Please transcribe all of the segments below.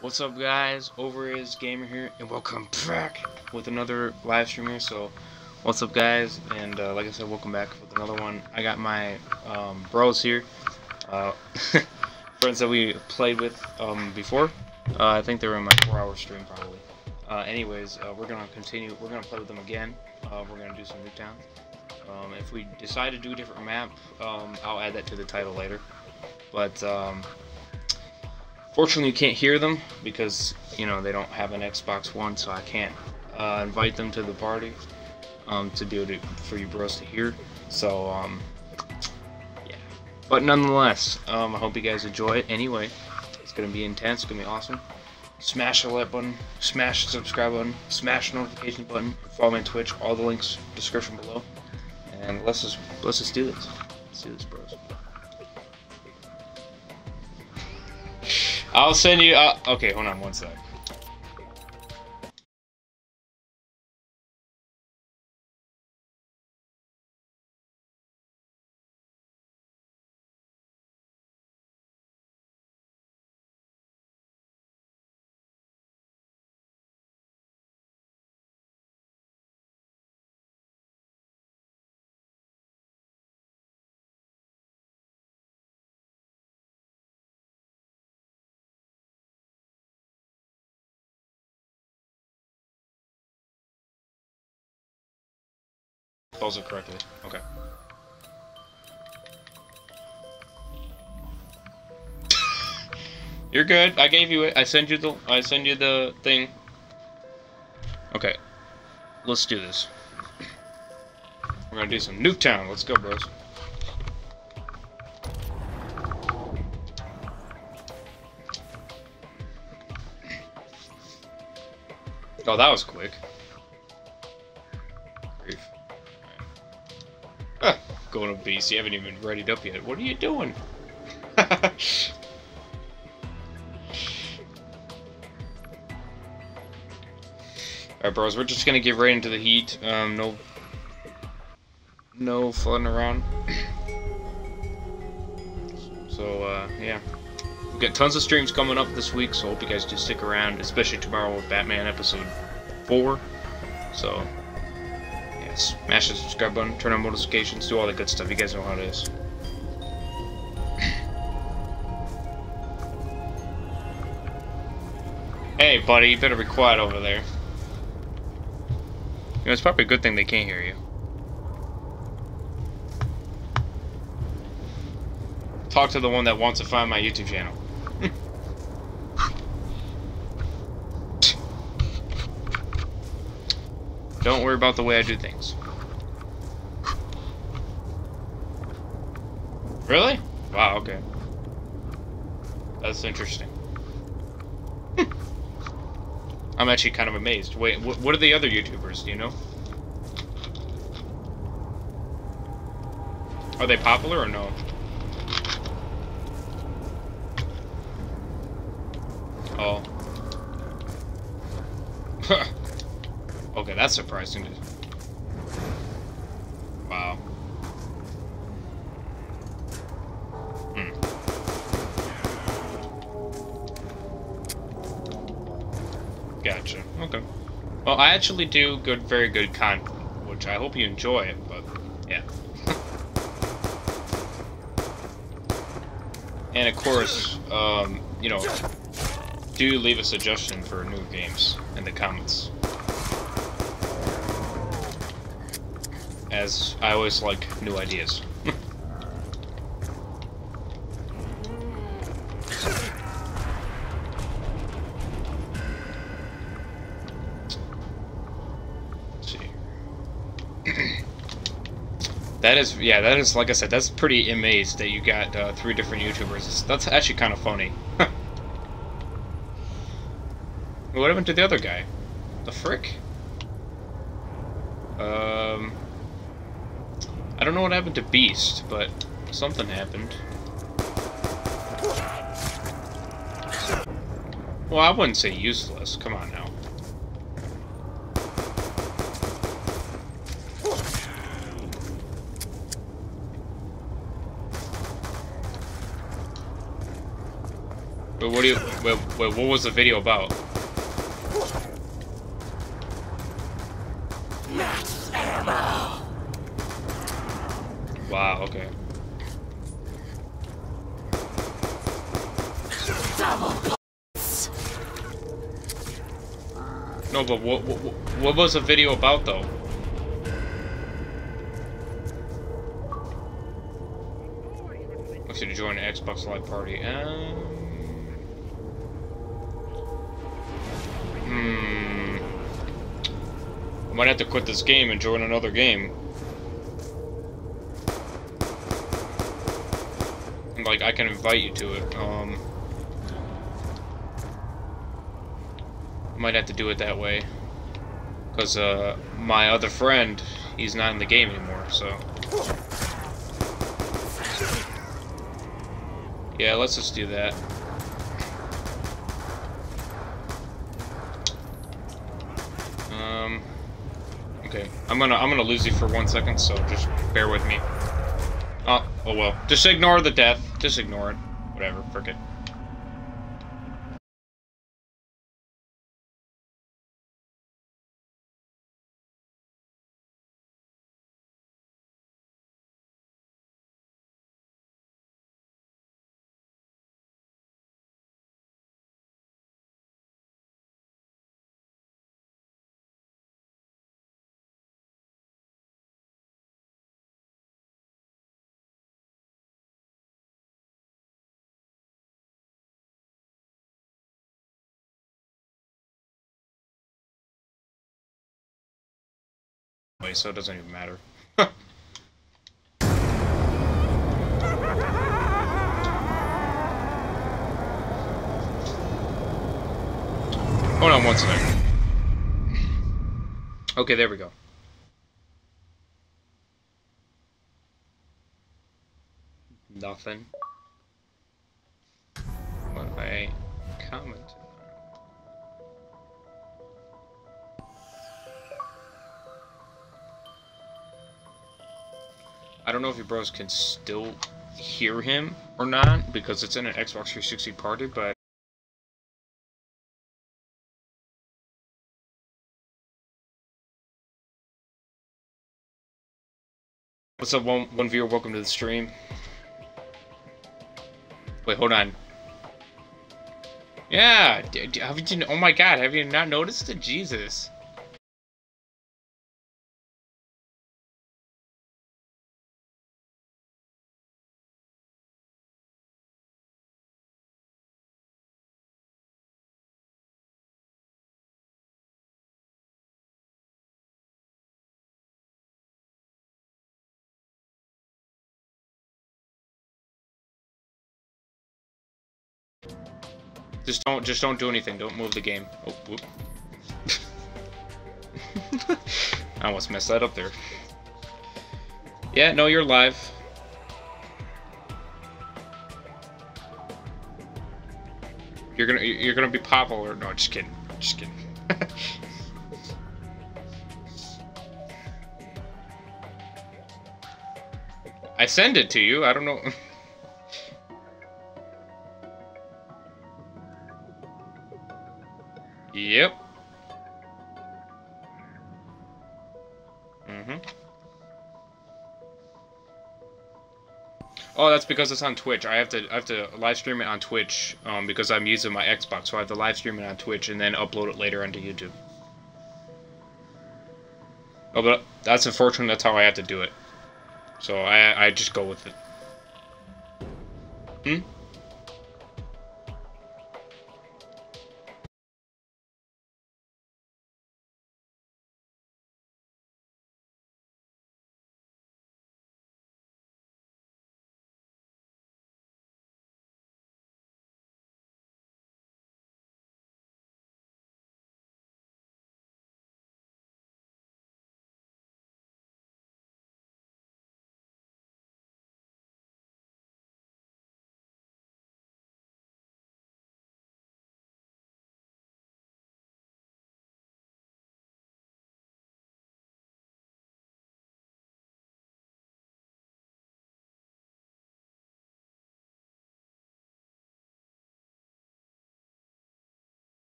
What's up guys, OverRaze Gamer here, and welcome back with another live stream here, so what's up guys, and uh, like I said, welcome back with another one. I got my um, bros here, uh, friends that we played with um, before, uh, I think they were in my 4 hour stream probably. Uh, anyways, uh, we're going to continue, we're going to play with them again, uh, we're going to do some Nuketown. Um, if we decide to do a different map, um, I'll add that to the title later, but um, Fortunately, you can't hear them because you know they don't have an Xbox One, so I can't uh, invite them to the party um, to be able to for you bros to hear. So um, yeah, but nonetheless, um, I hope you guys enjoy it. Anyway, it's gonna be intense. It's gonna be awesome. Smash the like button, smash the subscribe button, smash the notification button. Follow me on Twitch. All the links description below. And let's just let's just do this. Let's do this, bros. I'll send you. Uh, okay, hold on one sec. Spells it correctly. Okay. You're good. I gave you it. I send you the. I send you the thing. Okay. Let's do this. We're gonna do some Nuketown. Let's go, bros. Oh, that was quick. Going to beast. You haven't even readied up yet. What are you doing? Alright, bros. We're just gonna get right into the heat. Um, no, no flooding around. so, uh, yeah. We've got tons of streams coming up this week, so hope you guys do stick around, especially tomorrow with Batman episode 4. So, smash the subscribe button, turn on notifications, do all the good stuff. You guys know how it is. hey, buddy, you better be quiet over there. You know, it's probably a good thing they can't hear you. Talk to the one that wants to find my YouTube channel. About the way I do things. Really? Wow, okay. That's interesting. Hmm. I'm actually kind of amazed. Wait, wh what are the other YouTubers, do you know? Are they popular or no? Oh. Surprising. Wow. Hmm. Gotcha. Okay. Well, I actually do good, very good content, which I hope you enjoy but, yeah. and of course, um, you know, do leave a suggestion for new games in the comments. As I always like new ideas. That is, yeah, that is, like I said, that's pretty amazed that you got uh, three different YouTubers. That's actually kind of funny. what happened to the other guy? The frick? Um, I don't know what happened to Beast, but something happened. Well, I wouldn't say useless. Come on now. But what do you? Wait, wait, what was the video about? Max ammo. Wow. Okay. Double No, but what, what what was the video about though? Looks to join the Xbox Live party. Um, hmm. I might have to quit this game and join another game. Like I can invite you to it. Um. Might have to do it that way. Because uh, my other friend, he's not in the game anymore, so... Yeah, let's just do that. Um... Okay, I'm gonna I'm gonna lose you for one second, so just bear with me. Oh, oh well. Just ignore the death. Just ignore it. Whatever, forget. So it doesn't even matter. Hold on one second. Okay, there we go. Nothing. What I commented. I don't know if your bros can still hear him or not because it's in an Xbox 360 party, but What's up, one, one viewer? Welcome to the stream. Wait, hold on. Yeah, have you? Oh my God, have you not noticed it? Jesus. Just don't, just don't do anything. Don't move the game. Oh, whoop. I almost messed that up there. Yeah, no, you're live. You're gonna, you're gonna be popular. No, just kidding. Just kidding. I send it to you. I don't know. Yep. Mm-hmm. Oh, that's because it's on Twitch. I have to I have to live stream it on Twitch um, because I'm using my Xbox, so I have to live stream it on Twitch and then upload it later onto YouTube. Oh, but that's unfortunate. That's how I have to do it. So I I just go with it. Hmm.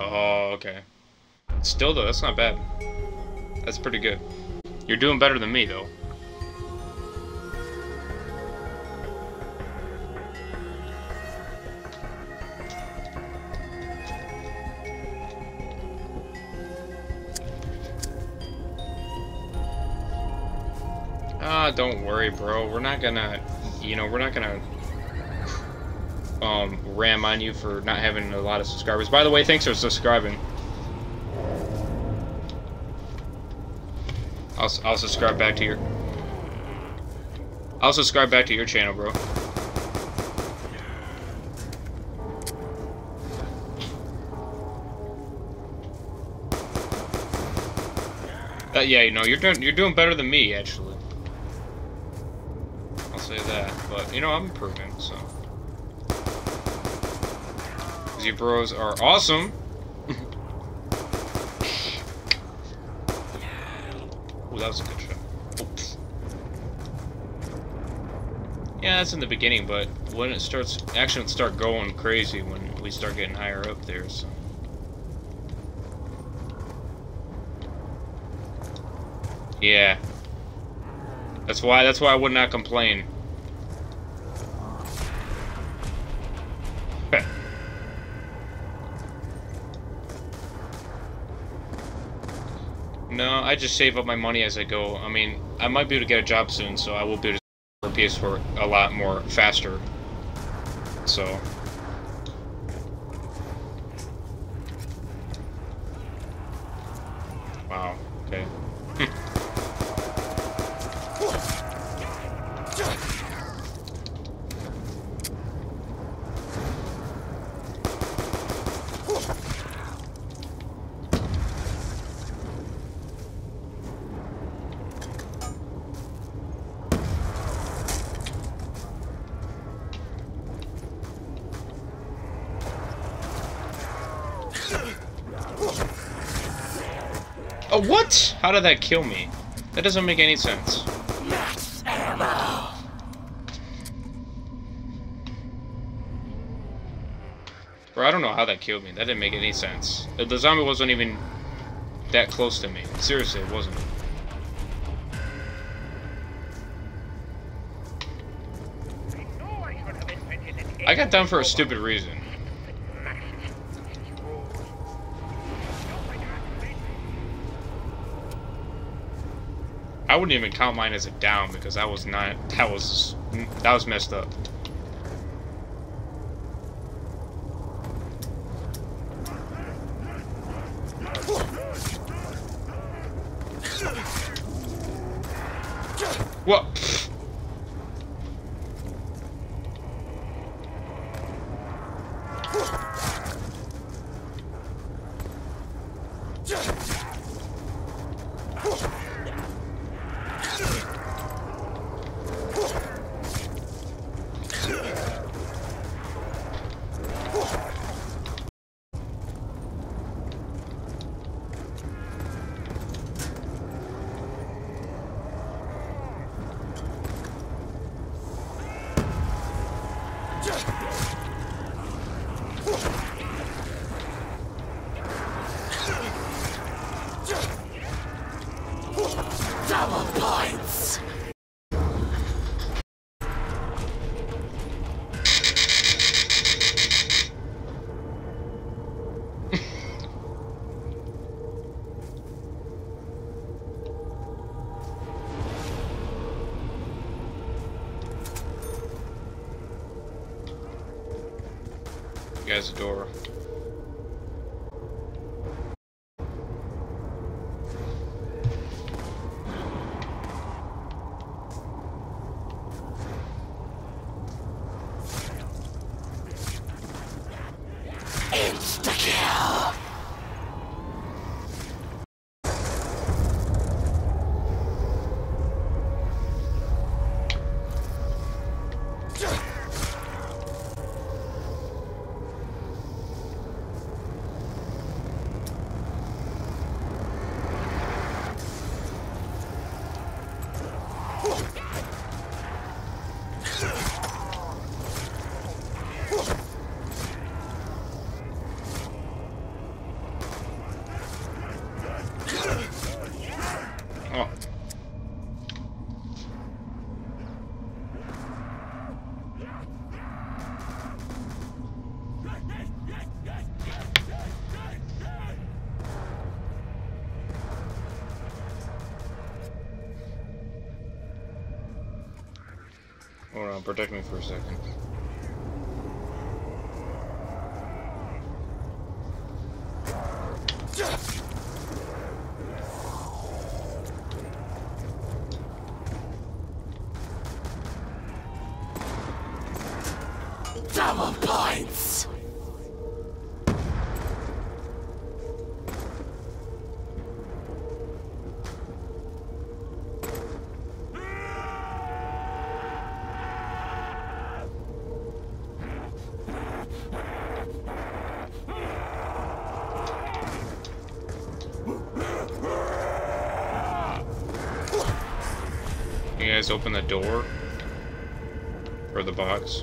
Oh, okay. Still though, that's not bad. That's pretty good. You're doing better than me though. Ah, don't worry, bro. We're not gonna, you know, we're not gonna um, ram on you for not having a lot of subscribers. By the way, thanks for subscribing. I'll, I'll subscribe back to your... I'll subscribe back to your channel, bro. Uh, yeah, you know, you're doing you're doing better than me, actually. I'll say that. But you know, I'm improving, so. You bros are awesome. Ooh, that was a good shot. Oops. Yeah, that's in the beginning, but when it starts, action start going crazy when we start getting higher up there. So. Yeah. That's why. That's why I would not complain. Just save up my money as I go. I mean, I might be able to get a job soon, so I will be able to PS4 a lot more faster. So. Wow. Okay. What? How did that kill me? That doesn't make any sense. Max ammo. Bro, I don't know how that killed me. That didn't make any sense. The zombie wasn't even that close to me. Seriously, it wasn't. I got done for a stupid reason. I wouldn't even count mine as a down because that was not that was that was messed up. You guys adore. On, protect me for a second. Points. You open the door? Or the box?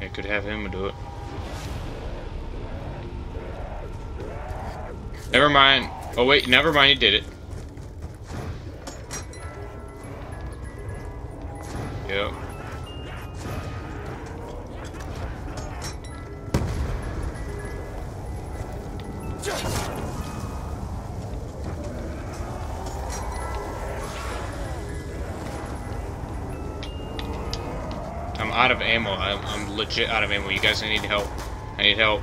I could have him do it. Never mind. Oh wait, never mind, he did it. Legit out of ammo. You guys, I need help. I need help.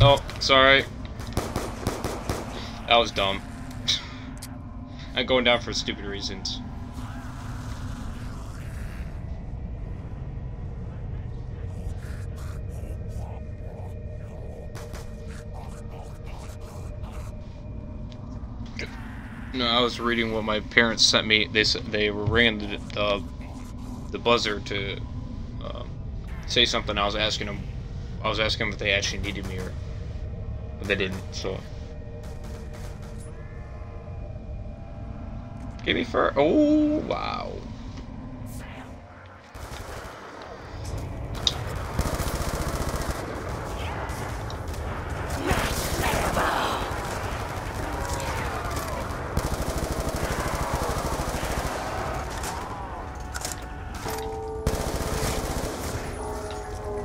Oh, sorry. That was dumb. I'm going down for stupid reasons. No, I was reading what my parents sent me. They they were ringing the the, the buzzer to um, say something. I was asking them. I was asking them if they actually needed me or they didn't. So give me for. Oh wow.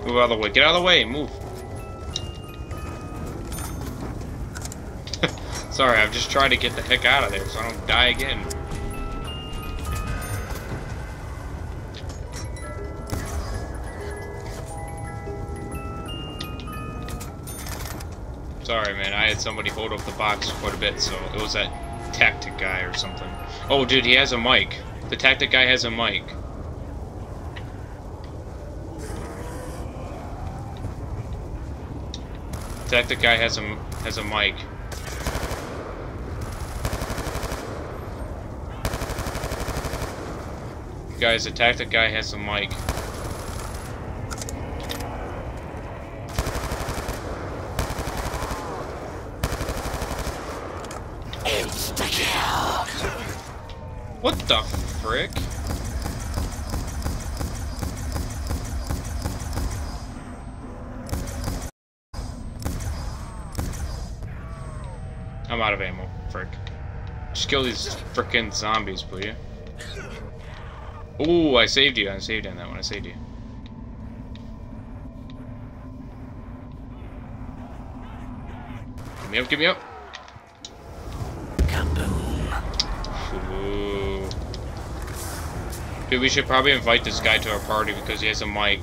Move out of the way. Get out of the way. Move. Sorry, I'm just trying to get the heck out of there so I don't die again. Sorry, man. I had somebody hold up the box quite a bit, so it was that tactic guy or something. Oh, dude, he has a mic. The tactic guy has a mic. Tactic guy has a has a mic. Guys, the tactic guy has a mic. What the frick? I'm out of ammo, frick. Just kill these frickin' zombies, will you? Ooh, I saved you. I saved you on that one. I saved you. Give me up, give me up. Ooh. Dude, we should probably invite this guy to our party because he has a mic.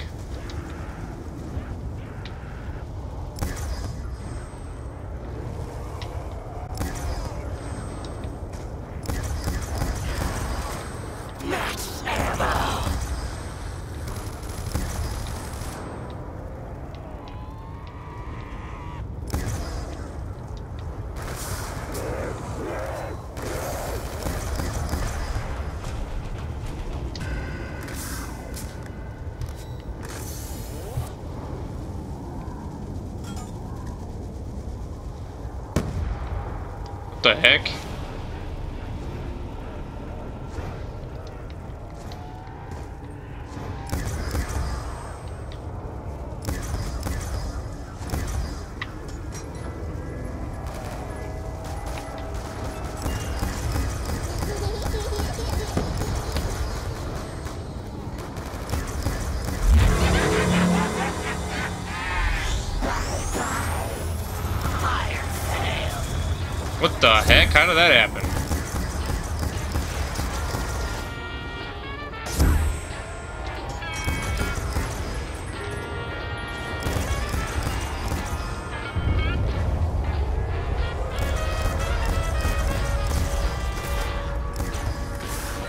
What the heck? How did that happen?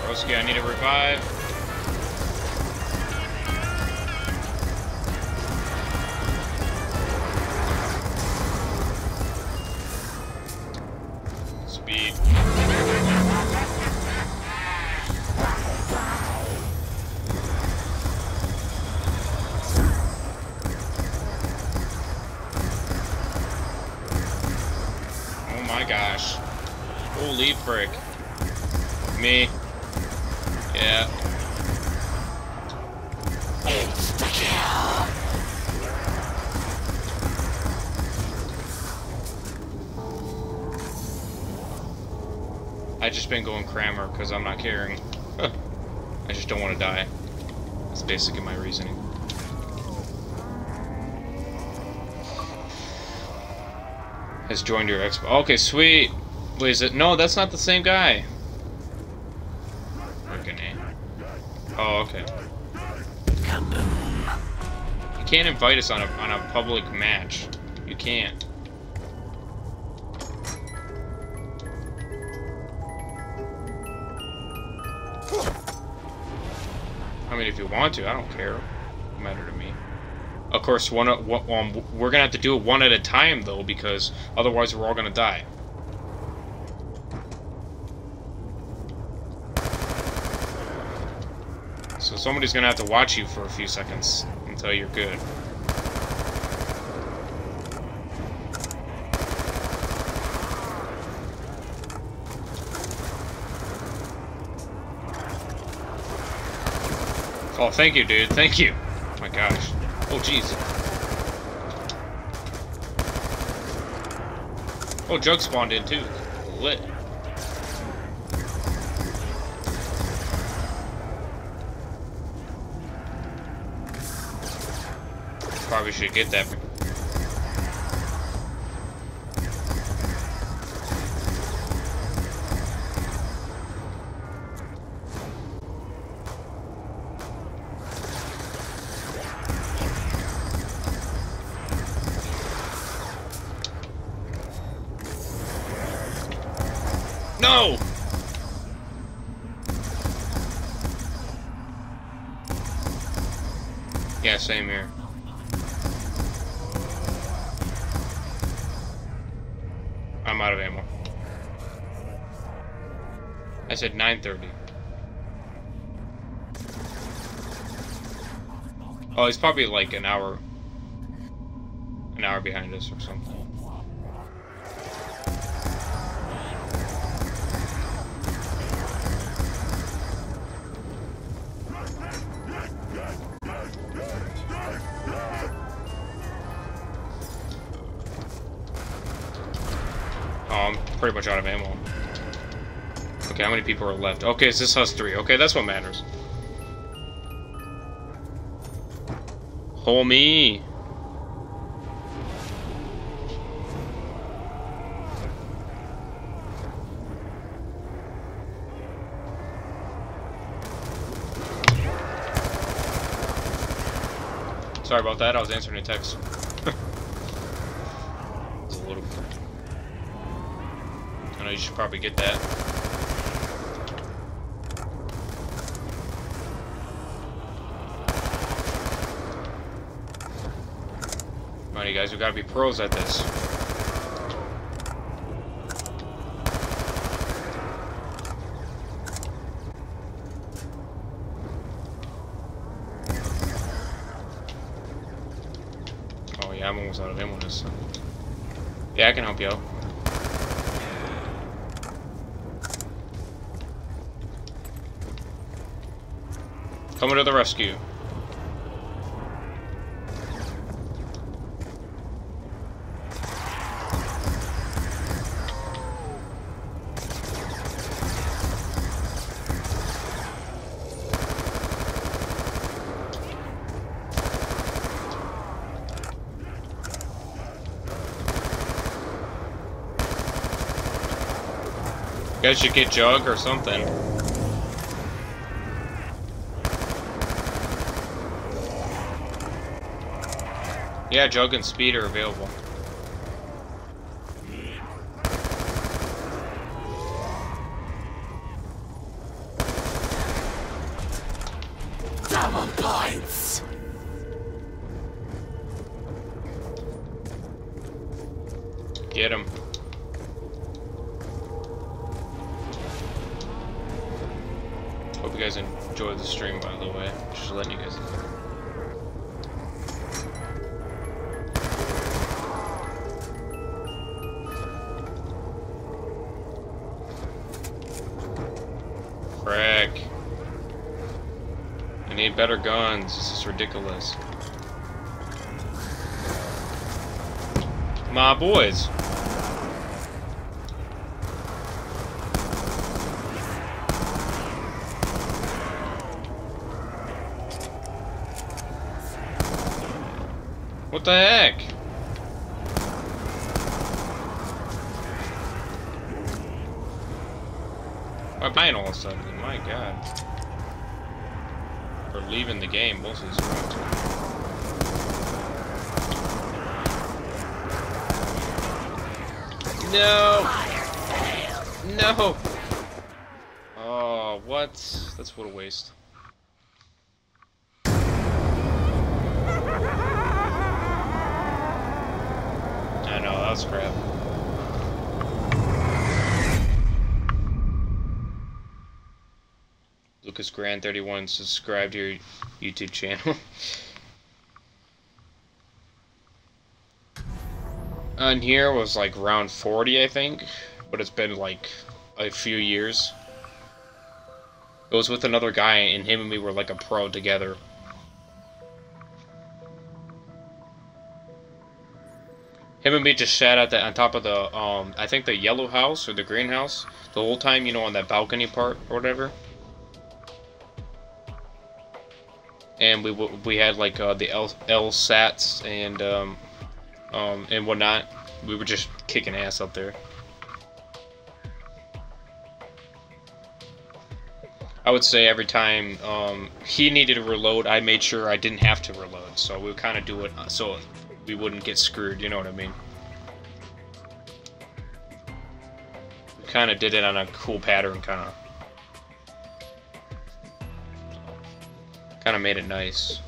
Broski, I need a revive. Caring. I just don't want to die. That's basically my reasoning. Has joined your expo. Okay, sweet. Wait, is it? No, that's not the same guy. Freaking A. Oh, okay. You can't invite us on a on a public match. Want to, I don't care. Matter to me. Of course, one, one um, we're gonna have to do it one at a time though, because otherwise we're all gonna die. So somebody's gonna have to watch you for a few seconds until you're good. Oh, thank you, dude. Thank you. Oh my gosh. Oh, jeez. Oh, Jug spawned in too. Lit. Probably should get that. No! Yeah, same here. I'm out of ammo. I said 9:30. Oh, he's probably like an hour, an hour behind us or something. Oh, pretty much out of ammo. People are left? Okay, it's this us three. Okay, that's what matters. Homie. Sorry about that, I was answering a text. I know you should probably get that. you guys. We gotta be pros at this. Oh yeah, I'm almost out of ammo this. Yeah, I can help you out. Coming to the rescue. Guys should get Jug or something. Yeah, Jug and Speed are available. Frick. I need better guns. This is ridiculous. My boys. What the heck? Why buying all of a sudden? My god. Or leaving the game, most of these rounds. No! No! Oh, what? That's what a waste. I know, that was crap. Lucas Grand 31 subscribe to your YouTube channel. On here was like round 40, I think, but it's been like a few years. It was with another guy, and him and me were like a pro together. Him and me just sat at the on top of the um I think the yellow house or the green house the whole time, you know, on that balcony part or whatever. And we we had like uh, the L LSATs and um um and whatnot. We were just kicking ass up there. I would say every time um, he needed to reload, I made sure I didn't have to reload. So we would kind of do it uh, so we wouldn't get screwed. You know what I mean? We kind of did it on a cool pattern, kind of. Kind of made it nice,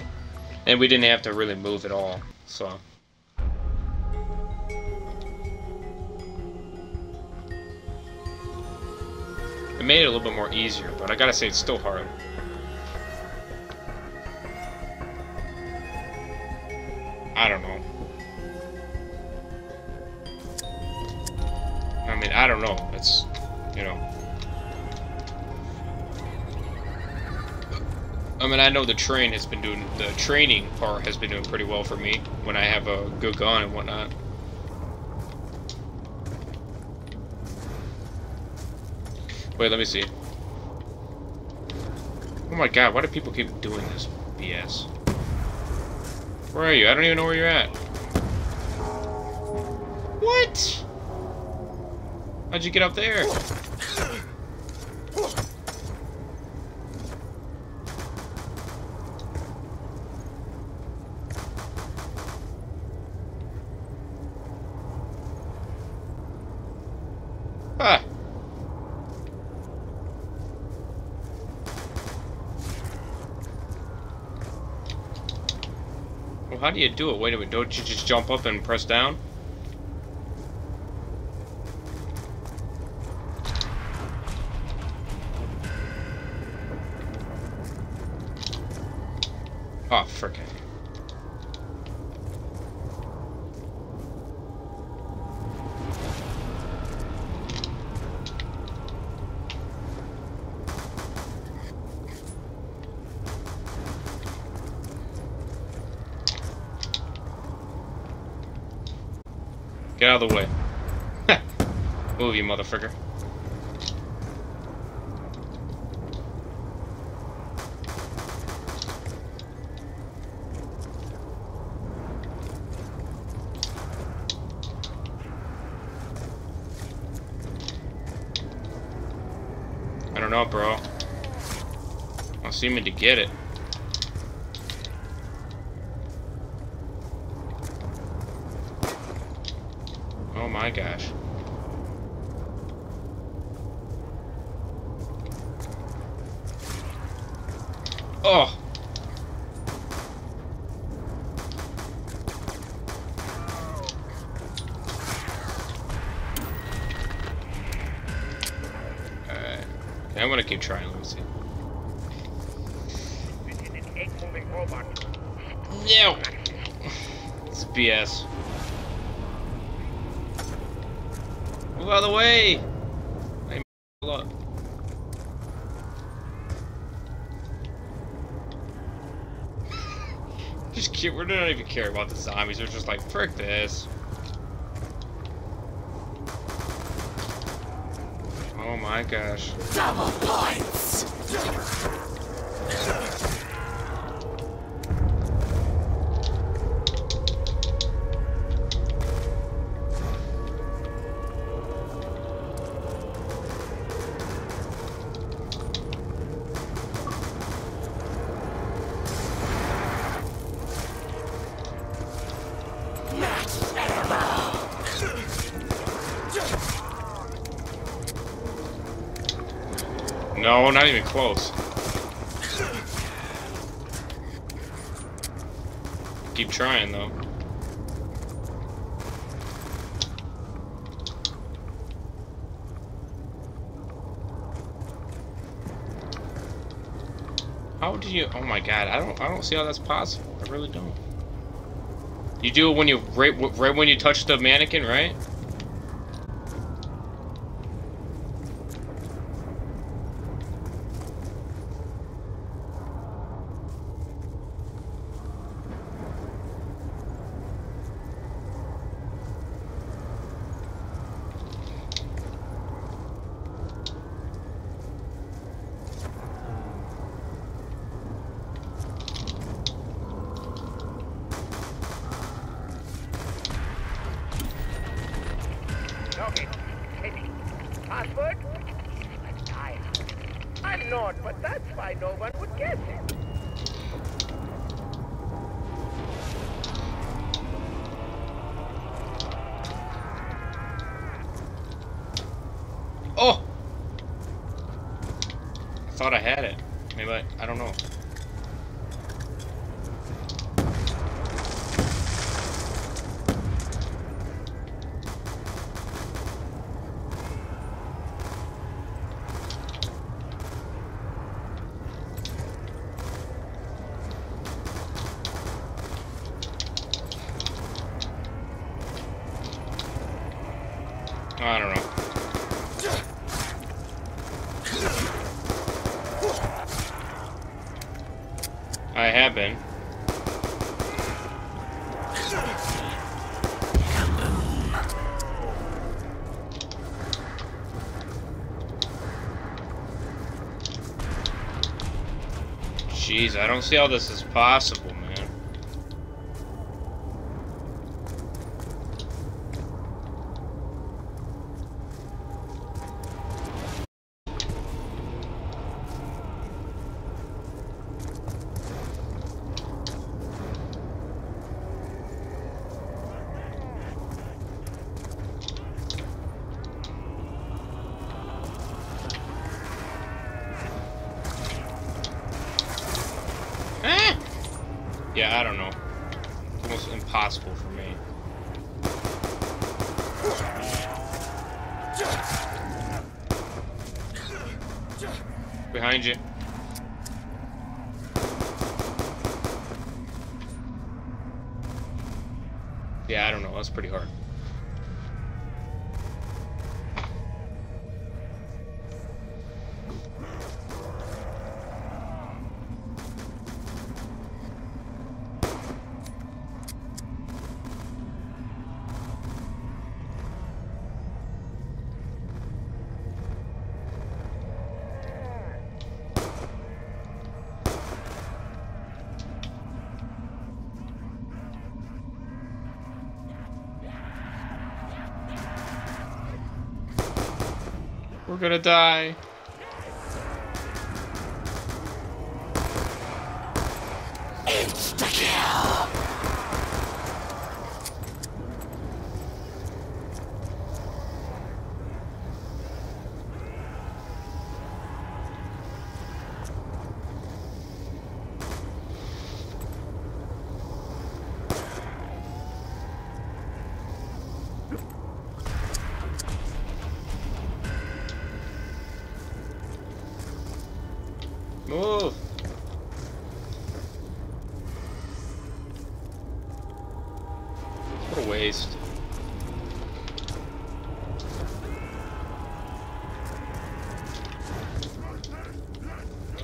and we didn't have to really move at all. So. It made it a little bit more easier, but I gotta say it's still hard. I know the train has been doing, the training part has been doing pretty well for me when I have a good gun and whatnot. Wait, let me see. Oh my god, why do people keep doing this BS? Where are you? I don't even know where you're at. What? How'd you get up there? Ah. Well, how do you do it? Wait a minute, don't you just jump up and press down? Oh, frickin'. Get out of the way. Move, you motherfucker. I don't know, bro. I don't seem to get it. Oh my gosh. Oh! Alright. Okay, I'm gonna keep trying, let me see. This is an egg-moving robot. No! It's BS. Move out of the way! I a lot. Just care, we the zombies. We're just like, frick this. No, not even close. Keep trying though. How do you? Oh my god! I don't. I don't see how that's possible. I really don't. You do it when you right, right when you touch the mannequin, right? Login. Heading. Password? Attire. I'm not, but that's why no one would guess it. Oh! I thought I had it. Maybe I, I don't know. I don't know. I have been. Jeez, I don't see how this is possible, gonna die.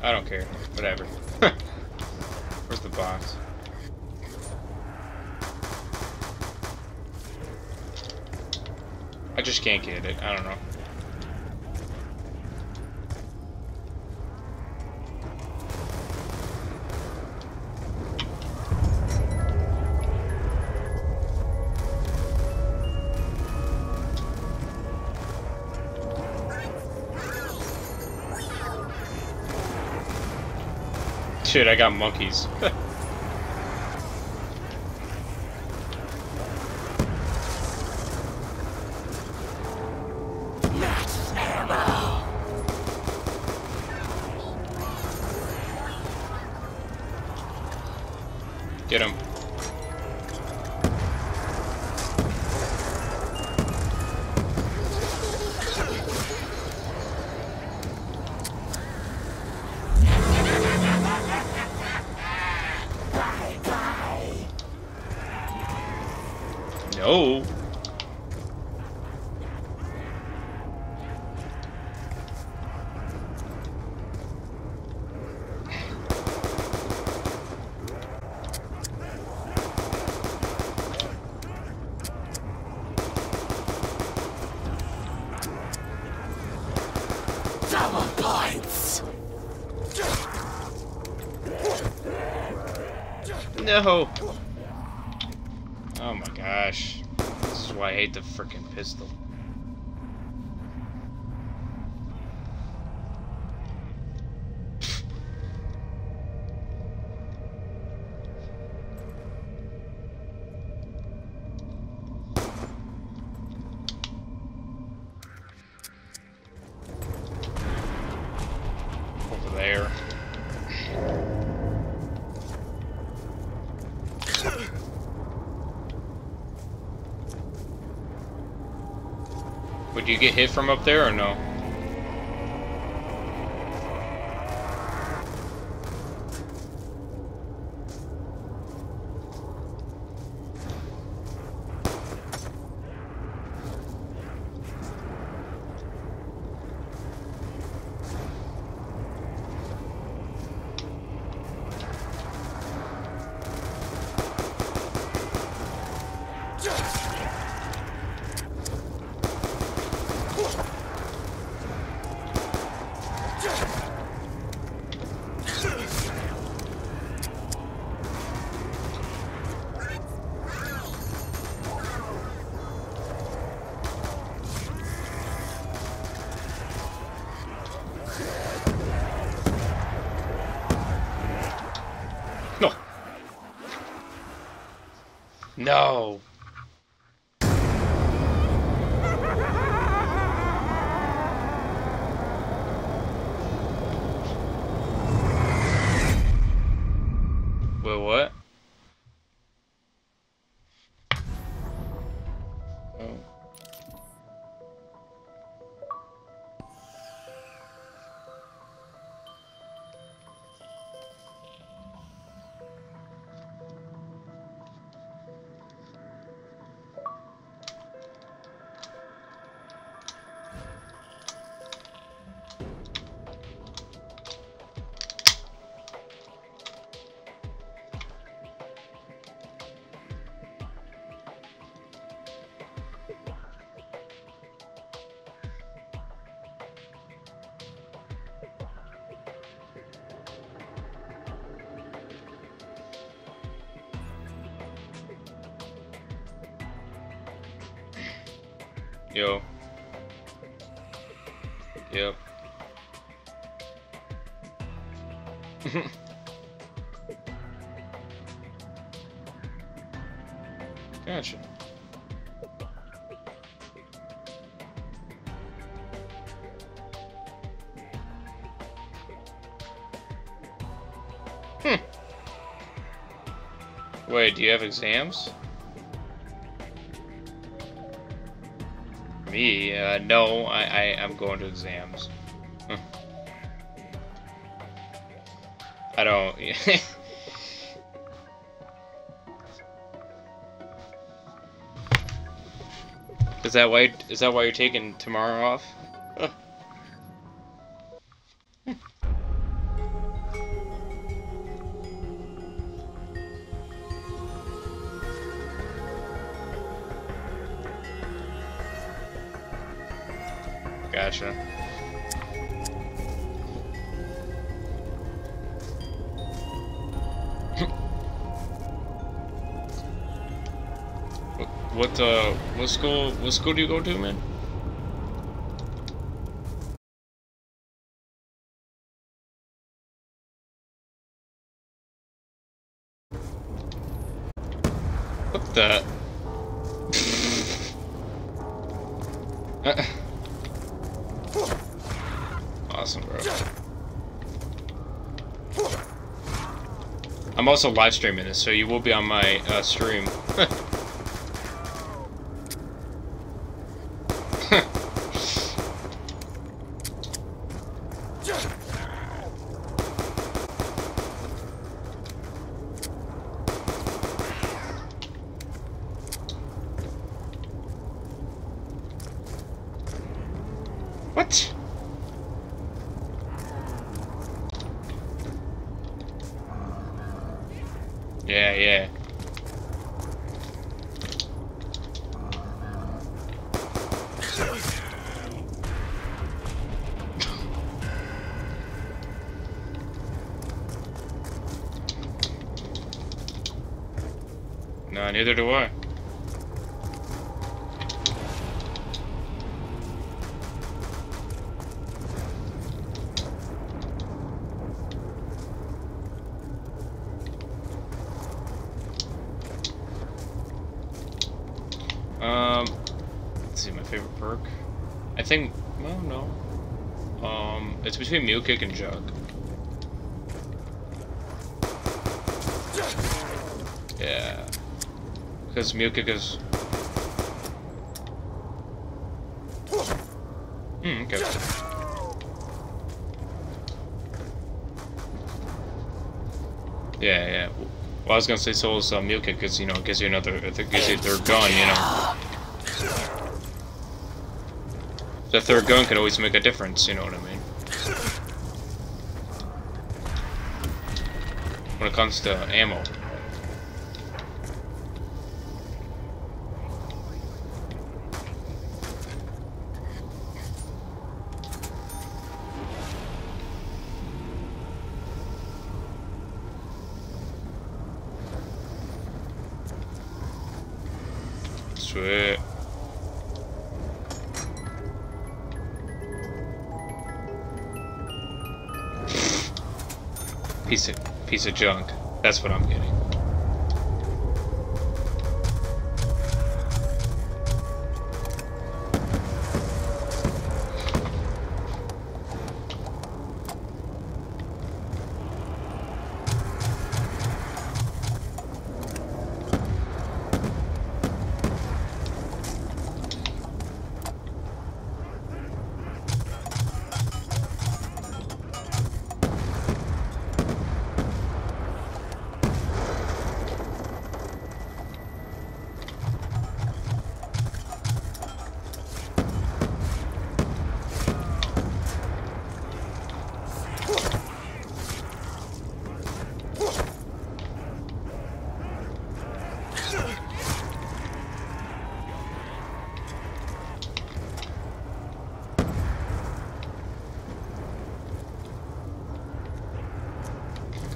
I don't care. Whatever. Where's the box? I just can't get it. I don't know. Shit, I got monkeys. No. Oh my gosh. This is why I hate the freaking pistol. Get hit from up there or? No. No. Well, what? Yo. Yep. gotcha. Hmm. Wait, do you have exams? Me? Uh, no, I, I, I'm going to exams. I don't... is that why, is that why you're taking tomorrow off? Gotcha. what, uh what school what school do you go to, man? Also live streaming this, so you will be on my uh, stream. what? Yeah, yeah. no, neither do I. Um, let's see, my favorite perk. I think, well, no. Um, it's between Mule Kick and Jug. Yeah. Because Mule Kick is... Hmm, okay. Yeah, yeah. Well, I was gonna say Soul's uh, Mule Kick because, you know, it gives you another, it gives you a third gun, you know. The third gun could always make a difference, you know what I mean? When it comes to ammo. Piece of junk. That's what I'm getting.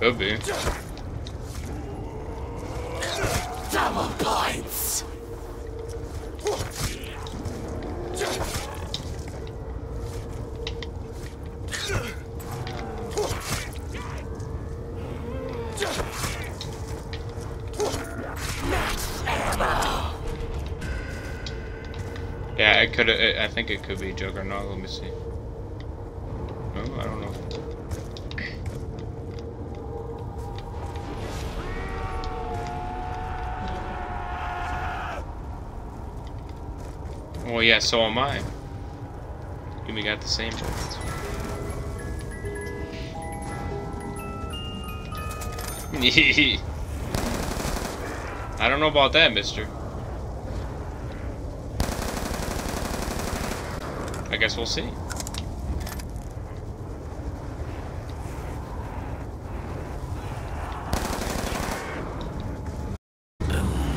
Could be. Double points. Yeah, it could. I think it could be Juggernaut. Let me see. Oh, yeah, so am I. And we got the same points. I don't know about that, mister. I guess we'll see.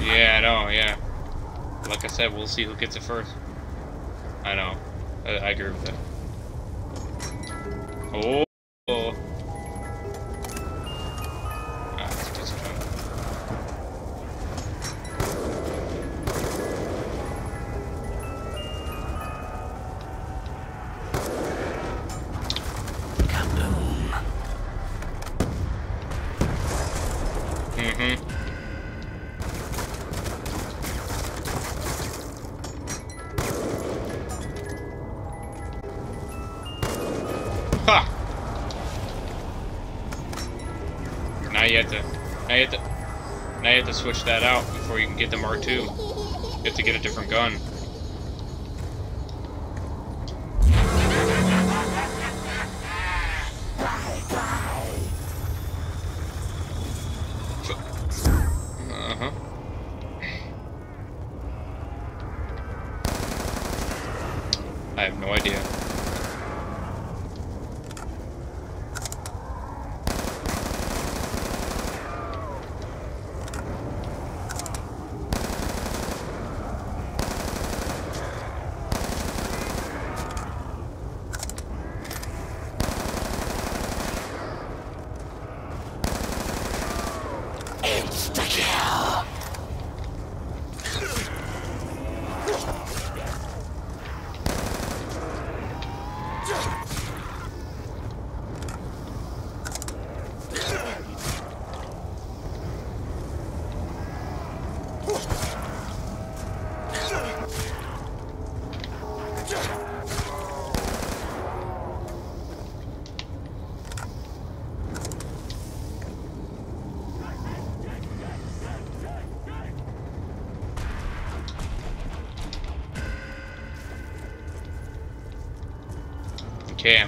Yeah, I know, yeah. Like I said, we'll see who gets it first. I. I, agree with that. You have to, now you have to, now you have to switch that out before you can get the Mark II. You have to get a different gun.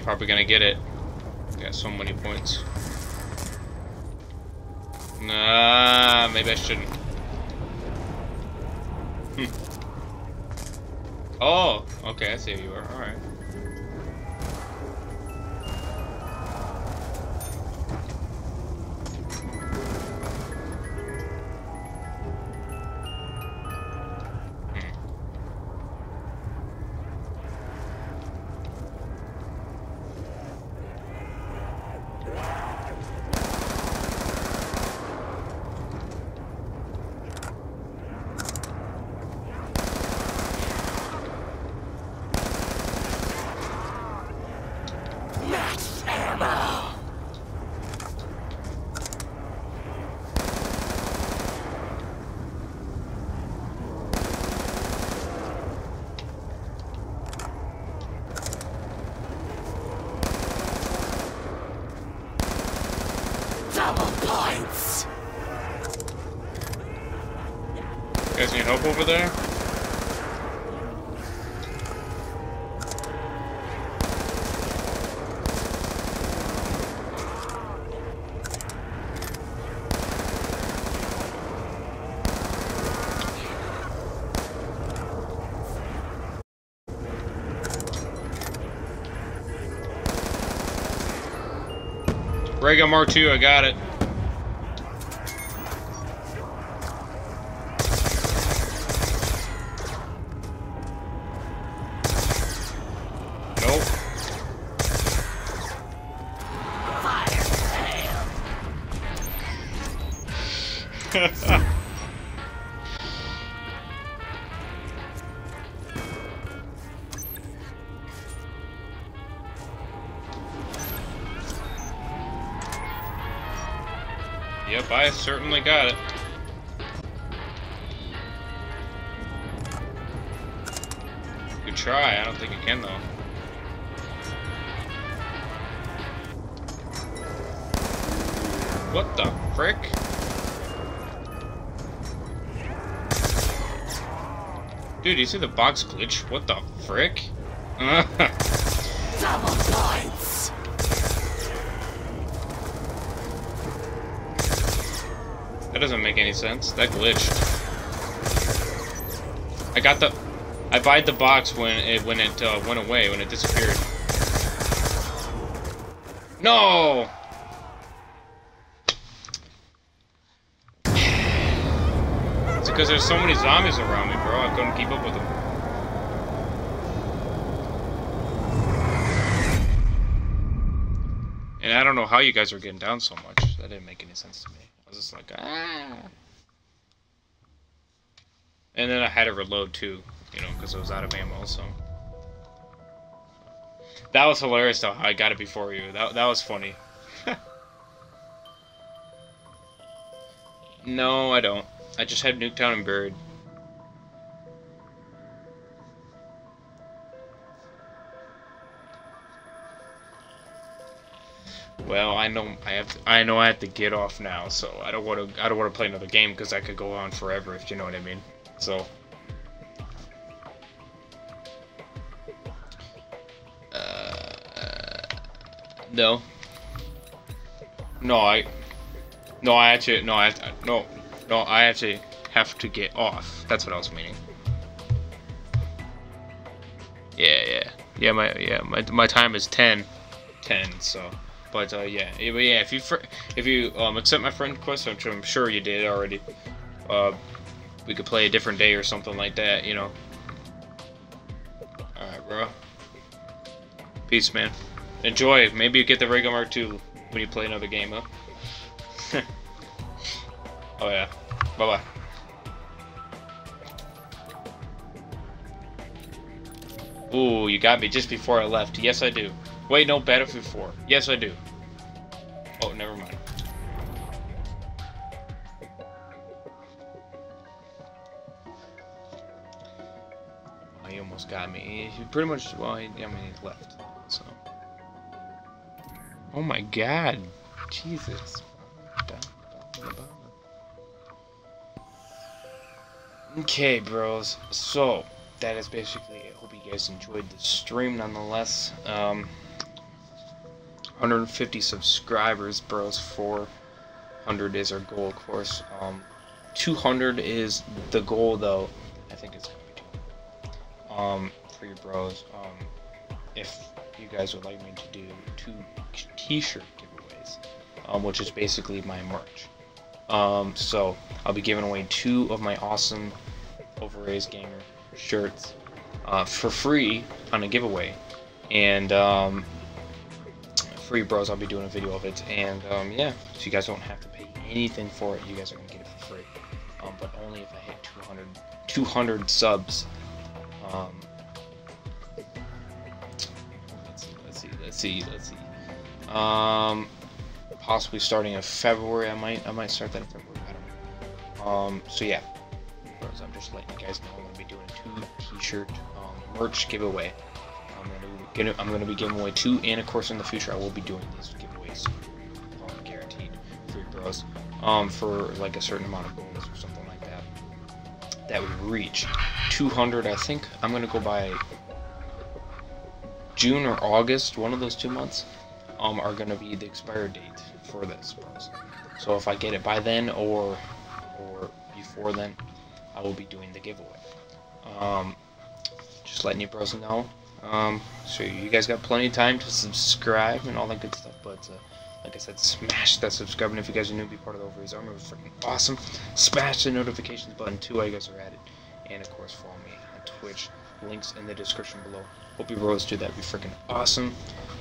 Probably gonna get it. Got so many points. Nah, maybe I shouldn't. Hmm. Oh, okay, I see who you are. Help over there? Gun Mark II, I got it. Certainly got it. Good try. I don't think you can though. What the frick? Dude, you see the box glitch? What the frick? Double points. That doesn't make any sense. That glitched. I got the... I buyed the box when it when it uh, went away, when it disappeared. No! It's because there's so many zombies around me, bro. I couldn't keep up with them. And I don't know how you guys are getting down so much. That didn't make any sense to me. I was just like, ah. And then I had to reload too, you know, because I was out of ammo, so. That was hilarious though, I got it before you. That, that was funny. no, I don't. I just had Nuketown and Buried. Well, I know I have to, I know I have to get off now, so I don't want to I don't want to play another game because I could go on forever if you know what I mean. So. Uh, no. No, I. No, I actually no I no no I actually have to get off. That's what I was meaning. Yeah, yeah, yeah. My yeah my my time is 10, 10. So. But uh, yeah, but yeah, if you if you um, accept my friend request, which I'm sure you did already, uh, we could play a different day or something like that, you know. All right, bro. Peace, man. Enjoy. Maybe you get the Ray Gun Mark II when you play another game, huh? oh yeah. Bye bye. Ooh, you got me just before I left. Yes, I do. Wait, no, Battlefield 4. Yes, I do. Oh, never mind. Oh, he almost got me. He pretty much, well, he, I mean, he left, so. Oh my god. Jesus. Okay, bros. So, that is basically it. Hope you guys enjoyed the stream nonetheless. Um, 150 subscribers, bros. 400 is our goal, of course. Um, 200 is the goal, though. I think it's gonna be 200 Um, for your bros. Um, if you guys would like me to do two T-shirt giveaways, um, which is basically my merch. Um, so I'll be giving away two of my awesome OverRaze Gamer shirts uh, for free on a giveaway, and um, free bros. I'll be doing a video of it, and um, yeah, so you guys don't have to pay anything for it. You guys are gonna get it for free, um, but only if I hit 200, 200 subs. Um, let's see, let's see, let's see, let's see. Um, possibly starting in February. I might, I might start that in February. I don't know. Um, so yeah, bros. I'm just letting you guys know I'm gonna be doing a two T-shirt um, merch giveaway. I'm gonna, I'm gonna be giving away two, and of course in the future I will be doing these giveaways, um, guaranteed free bros, um, for like a certain amount of goals or something like that. That would reach 200. I think I'm gonna go by June or August. One of those two months um, are gonna be the expire date for this bros. So if I get it by then or or before then, I will be doing the giveaway. Um, just letting you bros know. Um, so you guys got plenty of time to subscribe and all that good stuff. But uh, like I said, smash that subscribe button if you guys are new to be part of the OverRaze Army. It was freaking awesome. Smash the notifications button too while you guys are at it. And of course, follow me on Twitch. Links in the description below. Hope you bros do that. Be freaking awesome.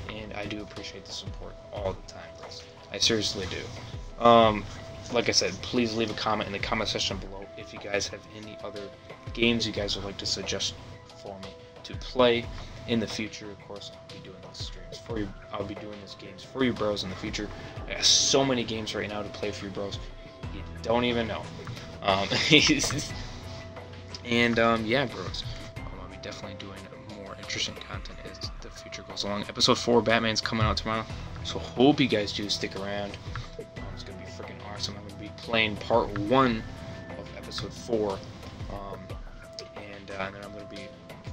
And I do appreciate the support all the time, bros. I seriously do. Um, like I said, please leave a comment in the comment section below if you guys have any other games you guys would like to suggest for me to play in the future. Of course, I'll be doing these streams for you. I'll be doing these games for you bros in the future. I got so many games right now to play for you bros. You don't even know. Um, and um, yeah, bros. Um, I'll be definitely doing more interesting content as the future goes along. Episode four, Batman's coming out tomorrow, so hope you guys do stick around. Um, it's gonna be freaking awesome. I'm gonna be playing part one of episode four, um, and, uh, and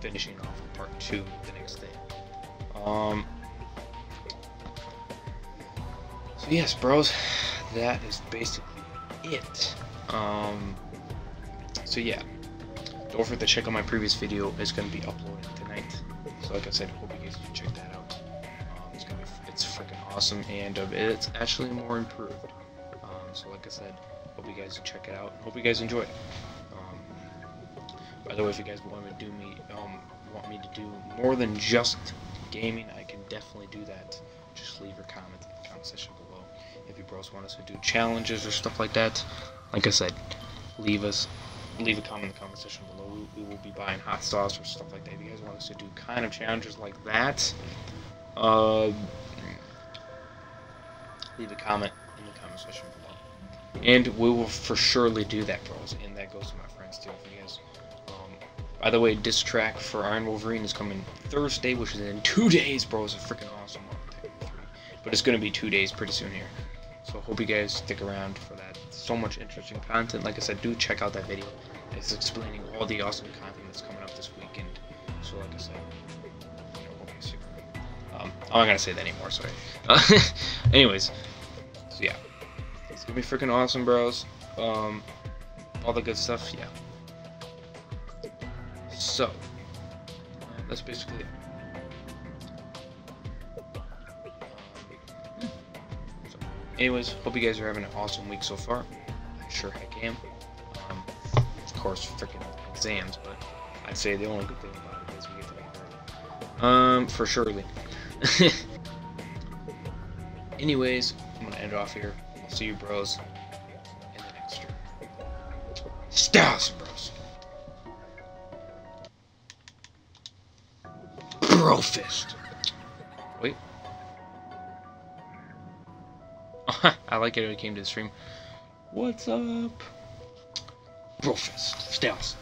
finishing off part two the next day. Um, so yes, bros, that is basically it. Um, so yeah, don't forget to check out my previous video. It's gonna be uploaded tonight. So like I said, hope you guys can check that out. Um, it's gonna be, it's freaking awesome, and uh, it's actually more improved. Um, so like I said, hope you guys check it out. Hope you guys enjoy it. By the way, if you guys want me to do me, um, want me to do more than just gaming, I can definitely do that. Just leave your comment in the comment section below. If you bros want us to do challenges or stuff like that, like I said, leave us leave a comment in the comment section below. We, we will be buying hot sauce or stuff like that. If you guys want us to do kind of challenges like that, uh, leave a comment in the comment section below. And we will for surely do that, bros. And that goes to my friends too. By the way, diss track for Iron Wolverine is coming Thursday, which is in two days, bro. It's a freaking awesome one. But it's gonna be two days pretty soon here. So hope you guys stick around for that. So much interesting content. Like I said, do check out that video. It's explaining all the awesome content that's coming up this weekend. So like I said. Um, I'm not gonna say that anymore. Sorry. Uh, anyways, so yeah, it's gonna be freaking awesome, bros. Um, all the good stuff. Yeah. So uh, that's basically it. anyways, hope you guys are having an awesome week so far. I sure heck am. Um, of course, freaking exams, but I'd say the only good thing about it is we get to be early. Um, for surely. anyways, I'm gonna end off here. I'll see you bros in the next stream. Awesome, Bro fist. Wait. I like it when it came to the stream. What's up? Brofist. Stay awesome.